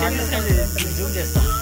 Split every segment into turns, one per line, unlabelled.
살리
살리 살리 누운 됐어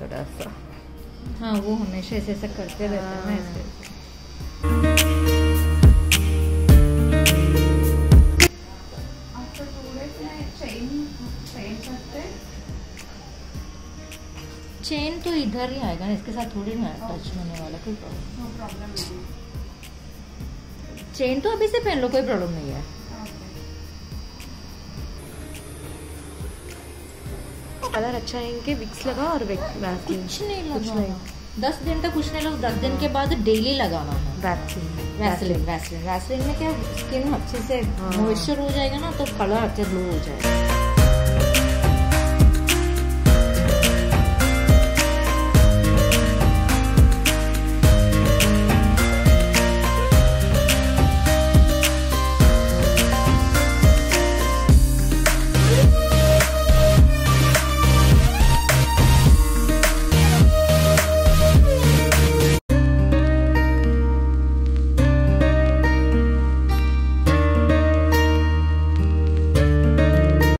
थोड़ा सा।
हाँ वो हमेशा ऐसे ऐसा करते रहते हैं
हाँ।
चेन तो इधर ही आएगा ना, इसके साथ थोड़ी ना टच होने वाला, कोई प्रॉब्लम चेन तो अभी से पहन लो, कोई प्रॉब्लम नहीं है।
कलर अच्छा है इनके विक्स लगा और वैक्सीन
कुछ नहीं
कुछ
लगाना।
नहीं।
दस दिन तक कुछ नहीं लगा दस दिन के बाद डेली लगाना है।
वैक्सीन
वैसलिन वैसलिन वैसलिन में क्या स्किन अच्छे से
हाँ।
मॉइस्चर हो जाएगा ना तो कलर अच्छा ग्लो हो जाएगा।